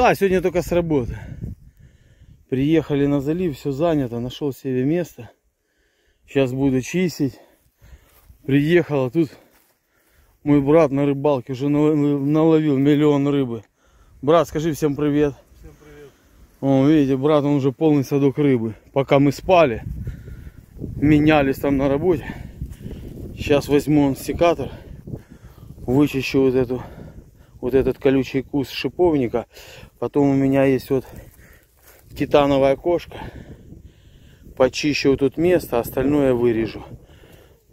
Да, сегодня только с работы. Приехали на залив, все занято, нашел себе место. Сейчас буду чистить. Приехал, а тут мой брат на рыбалке уже наловил миллион рыбы. Брат, скажи всем привет. Всем привет. О, видите, брат, он уже полный садок рыбы. Пока мы спали, менялись там на работе. Сейчас возьму он секатор, вычищу вот эту вот этот колючий куст шиповника. Потом у меня есть вот титановая кошка. Почищу вот тут место, остальное вырежу.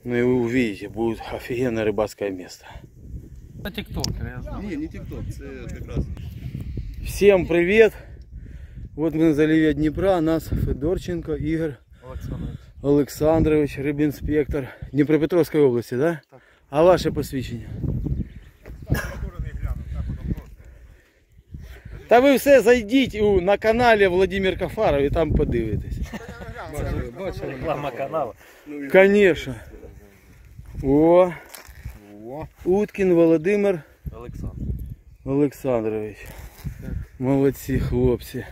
Ну и вы увидите, будет офигенное рыбацкое место. Это тиктокер, я знаю. Ні, не тікток, це якраз. Всем привет! Вот мы на заливе Днепра, нас Федорченко Игорь Олександрович. Олександрович, рибінспектор Дніпропетровської області, да? Так. А ваше посвідчення? Та ви все зайдіть у, на каналі Владимир Кафаров і там подивитесь. Бачили, реклама каналу. Конечно. О, О, Уткін Володимир Олександр. Олександрович. Молодці хлопці.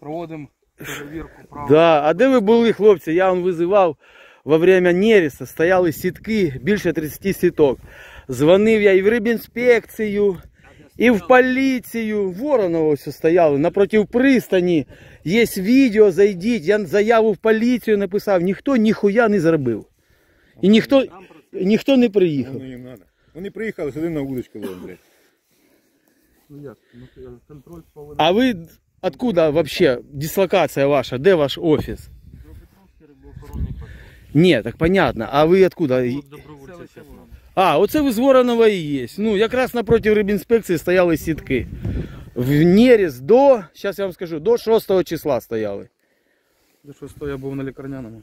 Проводимо перевірку прав. Да, а де ви були, хлопці? Я вам визивав во время нереста, стояли сітки, більше 30 сіток. Дзвонив я і в рибінспекцію, і в поліцію. Вороново ось стояли напротив пристані. Є відео, зайдіть. Я заяву в поліцію написав, ніхто ніхуя не зробив. І ніхто, ніхто не приїхав. воно їм треба. Вони приїхали, сюди на удочку ловили, блядь. Ну як? Ну, я- контроль повинен. А ви откуда вообще дислокація ваша? Де ваш офіс? Дніпропетровський рибоохоронний патруль. Ні, так понятно. А ви откуда? Добровольці чесно. А, оце ви з Воронова і є. Ну, якраз напроти рибінспекції стояли сітки. В нерест до, зараз я вам скажу, до 6 числа стояли. До шостого я був на лікарняному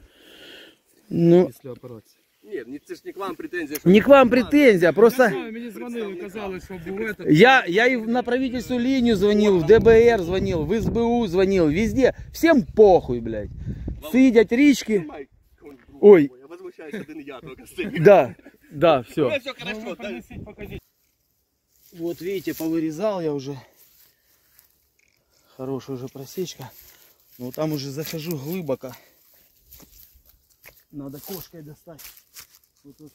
Ну, після операції. Ні, ні, це ж не к вам претензія. що не к вам претензія, просто Мені дзвонили, казали, що був этот. я, я и на правительственную линию звонил, в ДБР звонил, в СБУ звонил, везде. Всем похуй, блядь. Сидят річки. Ой. Я возмущаюсь, один я тільки з цим. Да, да, все. Ну, все хорошо, да. покажіть. Вот видите, повырезал я уже. Хорошая уже просечка. Но там уже захожу глубоко. Надо кошкой достать. Вот тут.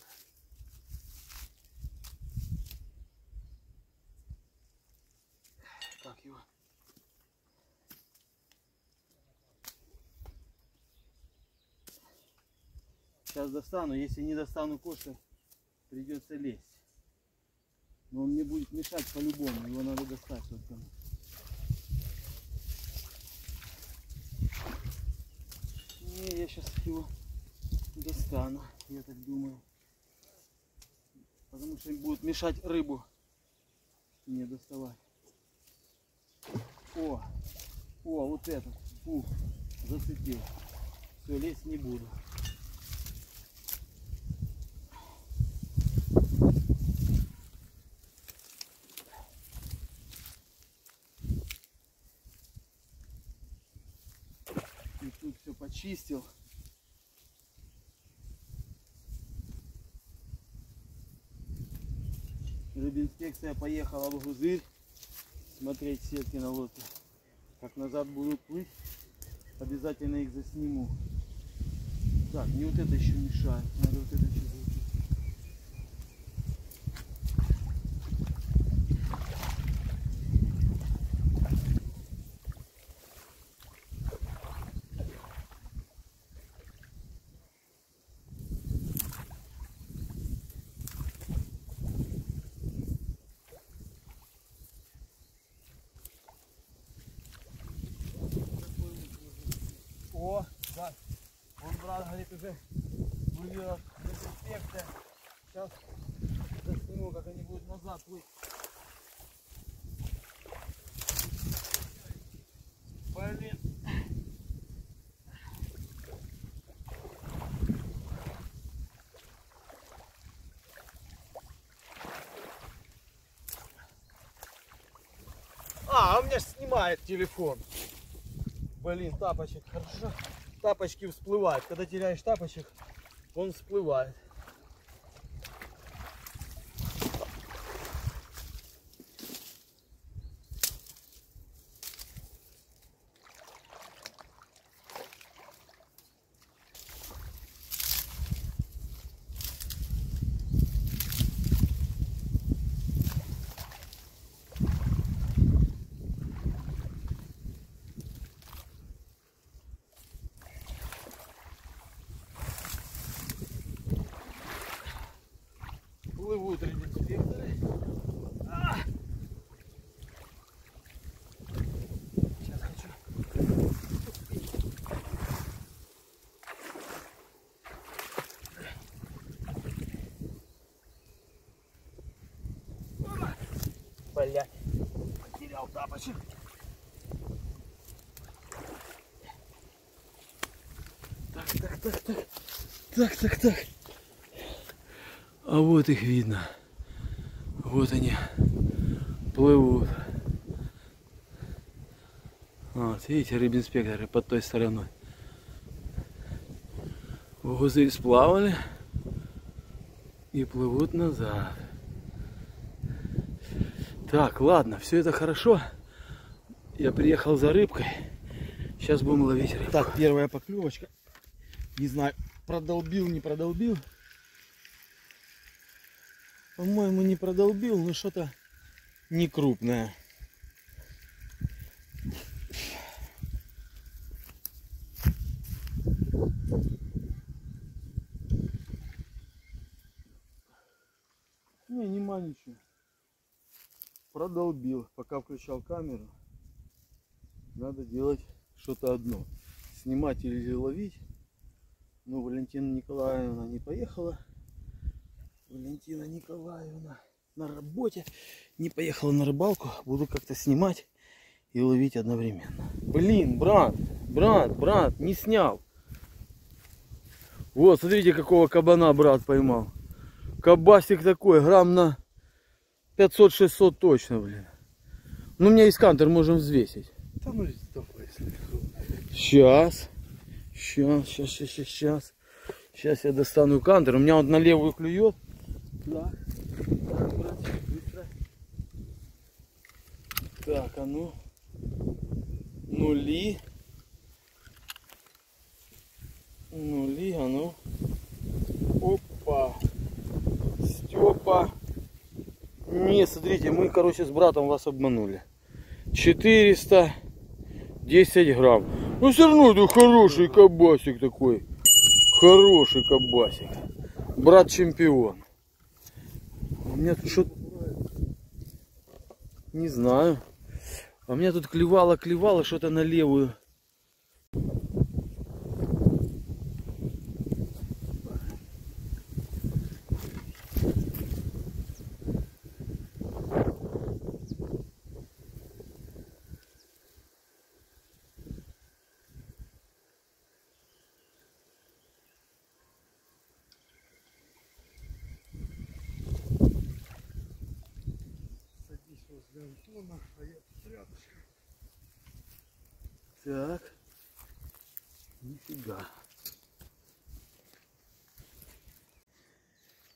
Как его? Сейчас достану. Если не достану кошкой, придется лезть. Но он мне будет мешать по-любому. Его надо достать. Вот там. Не, я сейчас его достану. Я так думаю. Потому что им будет мешать рыбу. Не доставать. О, о, вот этот. Ух, зацепил. Все, лезть не буду. И тут все почистил. Рыбинспекция поехала в Гузырь смотреть сетки на лодке. Как назад будут плыть, обязательно их засниму. Так, мне вот это еще мешает. Надо вот это еще закрыть. О, да. Он, брат, говорит, уже вывела дезинфекция. Сейчас засниму, как они будут назад плыть. Блин. А, у меня снимает телефон. Блин, тапочек, хорошо. Тапочки всплывают. Когда теряешь тапочек, он всплывает. блядь. Потерял тапочек. Так, так, так, так. Так, так, так. А вот их видно. Вот они плывут. Вот, видите, рыбинспекторы под той стороной. Возы сплавали и плывут назад. Так, ладно, все это хорошо. Я приехал за рыбкой. Сейчас будем ловить рыбку. Так, первая поклевочка. Не знаю, продолбил, не продолбил. По-моему, не продолбил, но что-то не крупное. Не, нема ничего. Продолбил. Пока включал камеру, надо делать что-то одно. Снимать или ловить. Но Валентина Николаевна не поехала. Валентина Николаевна на работе. Не поехала на рыбалку. Буду как-то снимать и ловить одновременно. Блин, брат, брат, брат, не снял. Вот, смотрите, какого кабана брат поймал. Кабасик такой, грамм на 500-600 точно, блин. Ну, у меня есть кантер, можем взвесить. Ну, давай, Сейчас. Сейчас, сейчас, сейчас, сейчас, сейчас. Сейчас я достану кантер. У меня он на левую клюет. Так. Так. Так, а ну. Нули. Нули, а ну. Опа. Степа. Не, смотрите, мы, короче, с братом вас обманули. 410 грамм. Ну все равно это хороший кабасик такой. Хороший кабасик. Брат чемпион. У меня тут что Не знаю. А у меня тут клевало, клевало что-то на левую.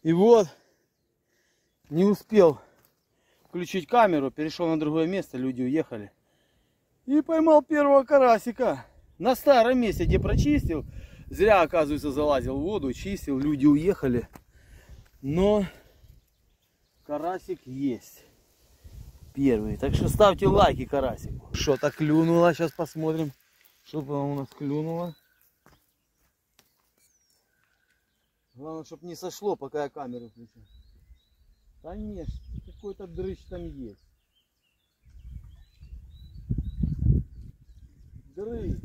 И вот, не успел включить камеру, перешел на другое место, люди уехали. И поймал первого карасика. На старом месте, где прочистил. Зря, оказывается, залазил в воду, чистил, люди уехали. Но карасик есть. Первый. Так что ставьте лайки карасику. Что-то клюнуло. Сейчас посмотрим, что там у нас клюнуло. Главное, чтобы не сошло, пока я камеру включу. Конечно, какой-то дрыщ там есть. Дрыщ.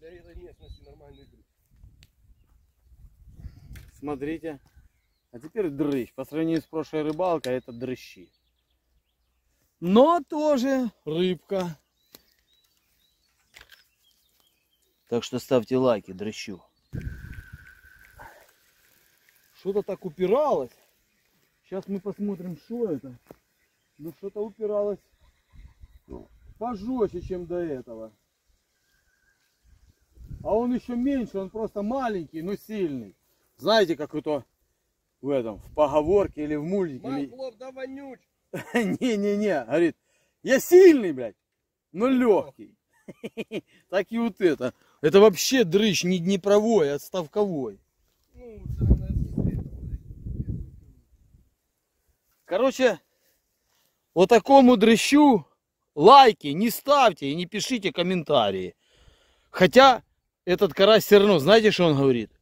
Для этой местности нормальный друг. Смотрите. А теперь дрыщ. По сравнению с прошлой рыбалкой, это дрыщи. Но тоже рыбка. Так что ставьте лайки, дрыщу. Что-то так упиралось. Сейчас мы посмотрим, что это. Ну что-то упиралось пожестче, чем до этого. А он еще меньше, он просто маленький, но сильный. Знаете, как это в этом, в поговорке или в мультике. Маклов да вонюч. Не-не-не, говорит, я сильный, блядь, но легкий. Так и вот это. Это вообще дрыщ не днепровой, а ставковой. Ну, Короче, вот такому дрыщу лайки не ставьте и не пишите комментарии. Хотя этот карась все равно, знаете, что он говорит?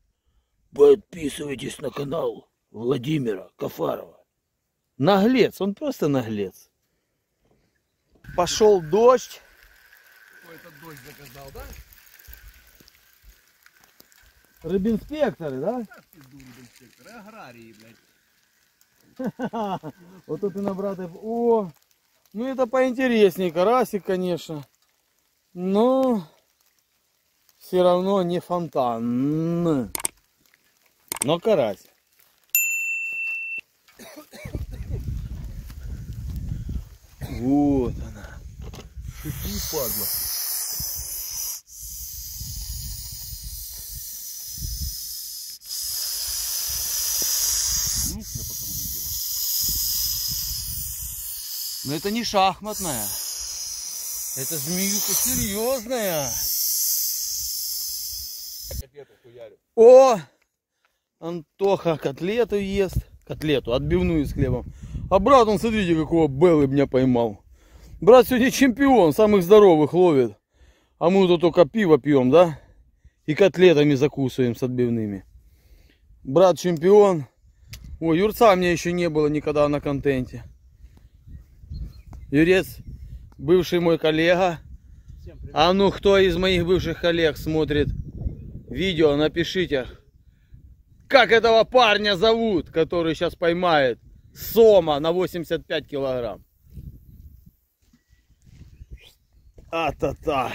Подписывайтесь на канал Владимира Кафарова. Наглец, он просто наглец. Пошел дождь. Какой-то дождь заказал, да? Рыбинспекторы, да? Пизду инспекторы, аграрии, блядь. Вот тут и на брата. О, ну это поинтереснее. Карасик, конечно. Но все равно не фонтан. Но карась. Вот она. Шипи, падла. Низ на потом видео. Но это не шахматная. Это змеюка серьезная. О! Антоха котлету ест. Котлету, отбивную с хлебом. А брат, он, смотрите, какого Беллы меня поймал. Брат сегодня чемпион, самых здоровых ловит. А мы тут только пиво пьем, да? И котлетами закусываем с отбивными. Брат чемпион. Ой, Юрца мне еще не было никогда на контенте. Юрец, бывший мой коллега. А ну, кто из моих бывших коллег смотрит видео, напишите, как этого парня зовут, который сейчас поймает сома на 85 килограмм. А-та-та.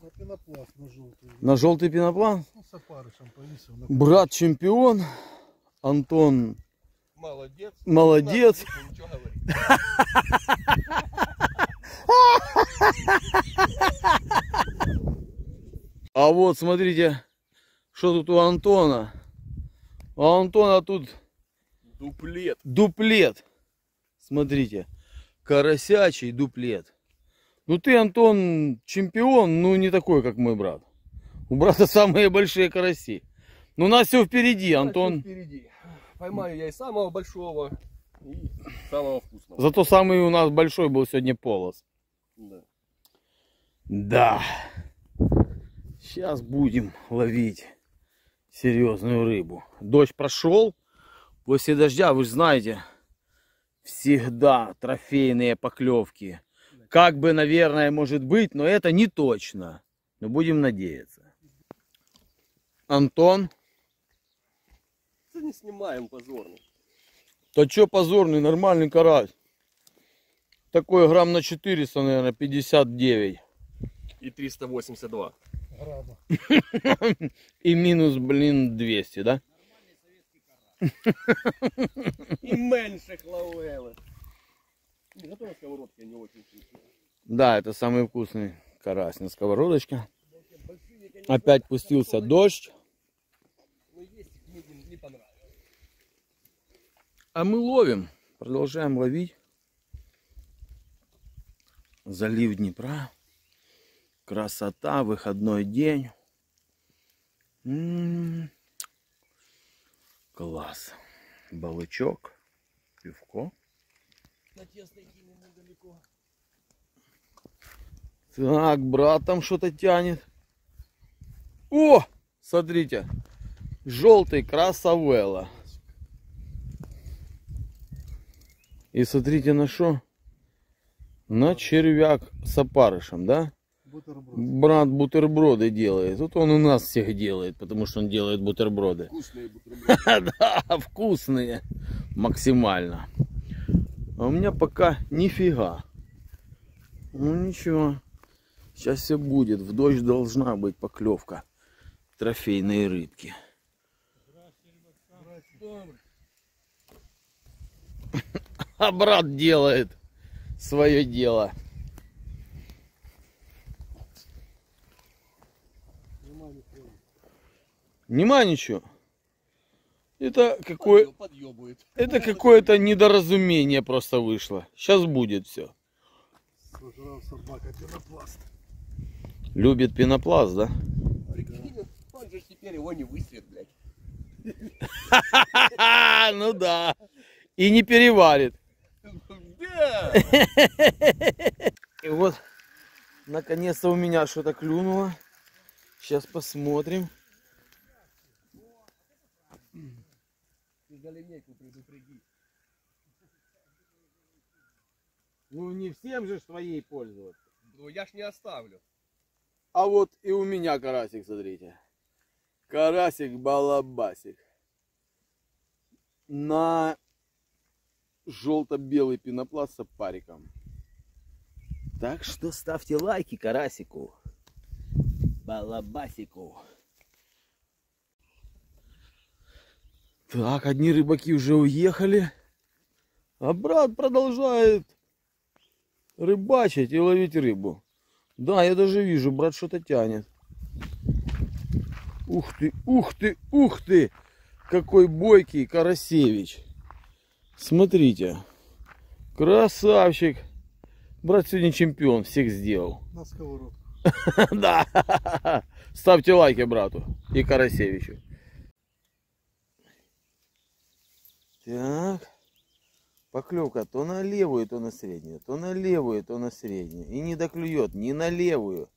На пенопласт на желтый. На желтый пеноплан. Ну, с опарышем повесил. Брат чемпион. Антон Молодец. молодец. А вот смотрите, что тут у Антона. У Антона тут Дуплет. дуплет. Смотрите, карасячий дуплет. Ну ты, Антон, чемпион, ну не такой, как мой брат. У брата самые большие караси. Но у нас все впереди, Антон. Впереди. Поймаю я и самого большого, и самого вкусного. Зато самый у нас большой был сегодня полос. Да. Да. Сейчас будем ловить серьезную рыбу. Дождь прошел. После дождя, вы же знаете, всегда трофейные поклевки. Как бы, наверное, может быть, но это не точно. Но будем надеяться. Антон, Да не снимаем позорно. то чё позорный, нормальный карась. Такой грамм на 400, наверное, 59. И 382. града. И минус, блин, 200, да? И меньше хлауэла. Зато на сковородке не очень вкусно. Да, это самый вкусный карась на сковородочке. Опять пустился дождь. Но есть мне не, не понравилось. А мы ловим. Продолжаем ловить. Залив Днепра. Красота, выходной день. М, Класс. Балычок, пивко. Так, брат там что-то тянет. О, смотрите, желтый красавелла. И смотрите на что? На червяк с опарышем, да? Бутерброд. Брат бутерброды делает. Тут он у нас всех делает, потому что он делает бутерброды. Вкусные бутерброды. Да, вкусные. Максимально. А у меня пока нифига. Ну ничего. Сейчас все будет. В дождь должна быть поклевка трофейной рыбки. А брат делает свое дело. Нема ничего. Это какое... Подъебывает. Это какое-то недоразумение просто вышло. Сейчас будет все. Сожрал собака пенопласт. Любит пенопласт, да? Прикинь, он же теперь его не выстрелит, блядь. ну да. И не переварит. И вот, наконец-то у меня что-то клюнуло. Сейчас посмотрим. Ну не всем же своей пользоваться. Ну я ж не оставлю. А вот и у меня карасик, смотрите. Карасик балабасик. на желто-белый пенопласт с париком. Так что ставьте лайки карасику. Балабасику. Так, одни рыбаки уже уехали. А брат продолжает рыбачить и ловить рыбу. Да, я даже вижу, брат что-то тянет. Ух ты, ух ты, ух ты! Какой бойкий Карасевич. Смотрите. Красавчик. Брат сегодня чемпион, всех сделал. На сковородку. Да. Ставьте лайки брату и Карасевичу. Так. Поклевка то на левую, то на среднюю, то на левую, то на среднюю. И не доклюет ни на левую,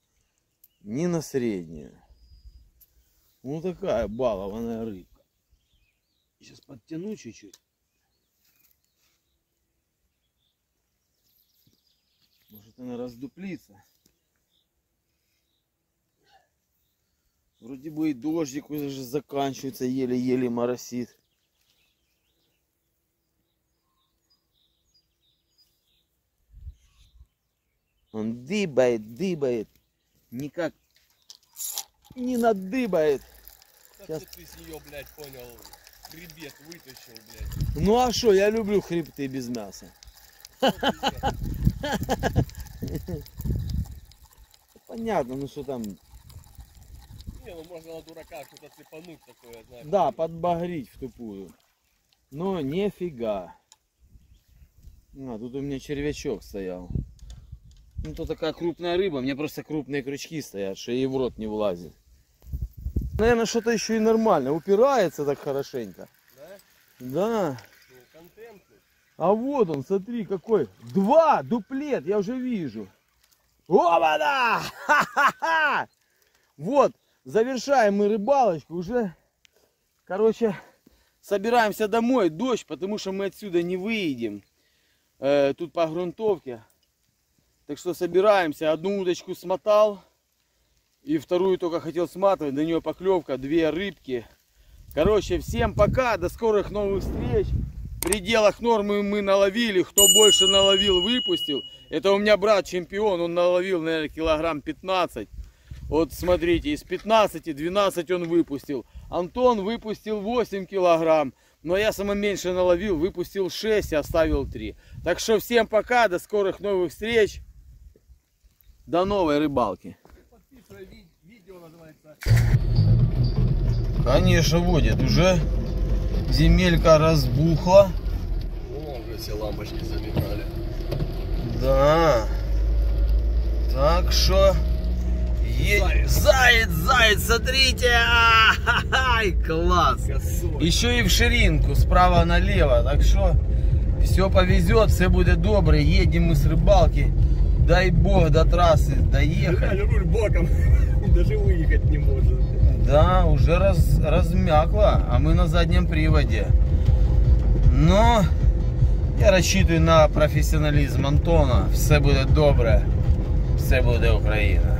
ни на среднюю. Ну такая балованная рыбка. Сейчас подтяну чуть-чуть. Она раздуплится. Вроде бы и дождик уже заканчивается, еле-еле моросит. Он дыбает, дыбает. Никак не надыбает. Сейчас. Сейчас. ты с нее, блядь, понял, хребет вытащил, блядь. Ну а что, я люблю хребты без мяса. Понятно, ну что там, Не, ну можно на дурака что-то цепануть такое, знаешь. да, подбагрить в тупую. Но нифига. А, тут у меня червячок стоял. Ну, то такая крупная рыба, мне просто крупные крючки стоят, что ей в рот не влазит. Наверное, что-то еще и нормально, упирается так хорошенько. Да? Да. А вот он, смотри, какой. Два, дуплет, я уже вижу. Оба-да! Ха-ха-ха! Вот, завершаем мы рыбалочку. Уже, короче, собираемся домой. Дождь, потому что мы отсюда не выедем. Э, тут по грунтовке. Так что собираемся. Одну удочку смотал. И вторую только хотел сматывать. До нее поклевка, две рыбки. Короче, всем пока. До скорых новых встреч. В пределах нормы мы наловили. Кто больше наловил, выпустил. Это у меня брат чемпион. Он наловил, наверное, килограмм 15. Вот смотрите, из 15 12 он выпустил. Антон выпустил 8 килограмм. Но я самое меньше наловил, выпустил 6 и оставил 3. Так что всем пока, до скорых новых встреч. До новой рыбалки. Конечно, водит. Уже земелька разбухла. Вон уже все лампочки замигали. Да. Так что... Е- Заяц, заяц, смотрите! Ай, класс! Косой. Еще и в ширинку, справа налево. Так что все повезет, все будет добре. Едем мы с рыбалки. Дай бог до трассы доехать. Реально руль боком. Даже выехать не может. Да, уже раз, размякло, а мы на заднем приводе. Но я рассчитываю на профессионализм Антона. Все буде добре. Все буде Україна.